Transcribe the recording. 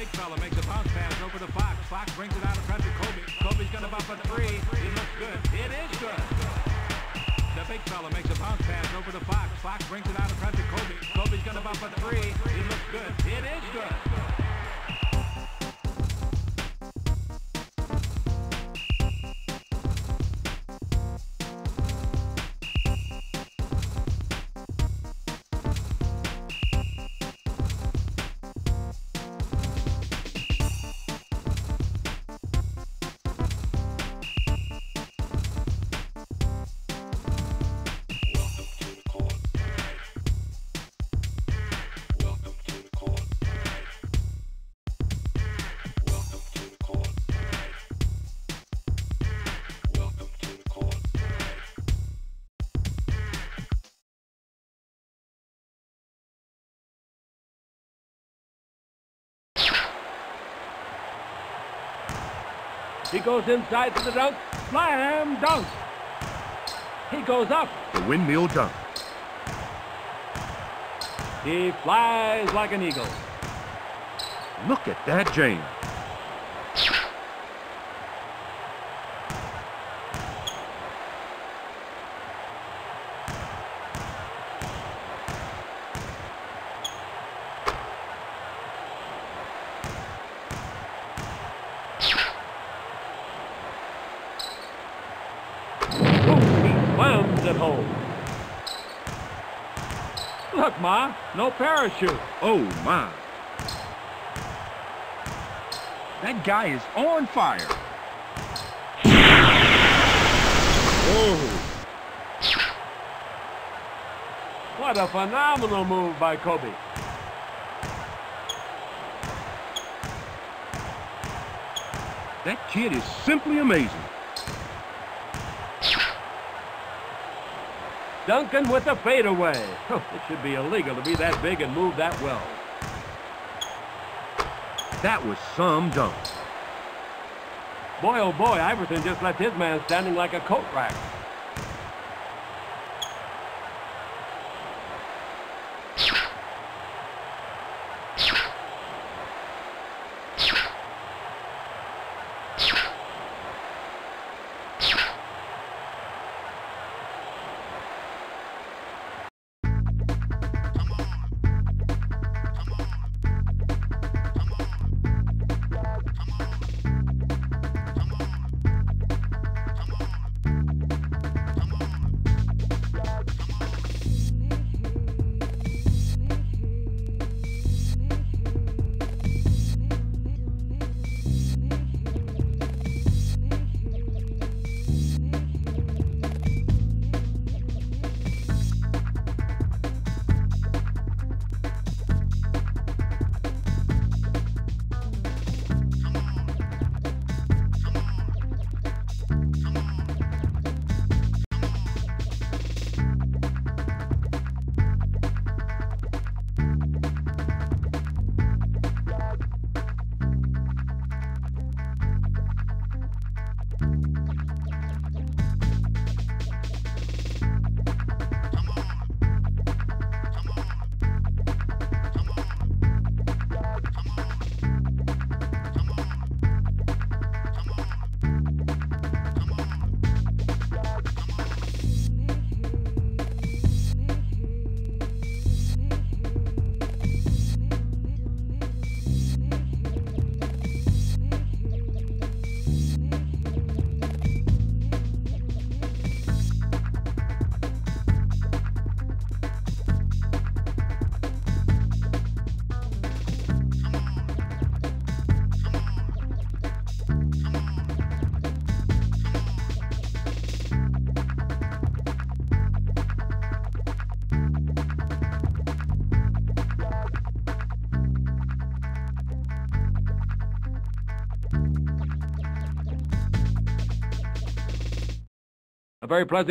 big fella makes a bounce pass over to Fox. Fox brings it out in front of Kobe. Kobe's gonna bump a three. It looks good. It is good. The big fella makes a bounce pass over to Fox. Fox brings it out in front of Kobe. Kobe's gonna bump a three. It looks good. It is good. He goes inside for the dunk. Slam dunk. He goes up. The windmill dunk. He flies like an eagle. Look at that, James. Ooh, he slams it home. Look, Ma, no parachute. Oh, my. That guy is on fire. Oh. What a phenomenal move by Kobe. That kid is simply amazing. Duncan with a fadeaway. It should be illegal to be that big and move that well. That was some dunk. Boy, oh boy, Iverson just left his man standing like a coat rack. Very pleasant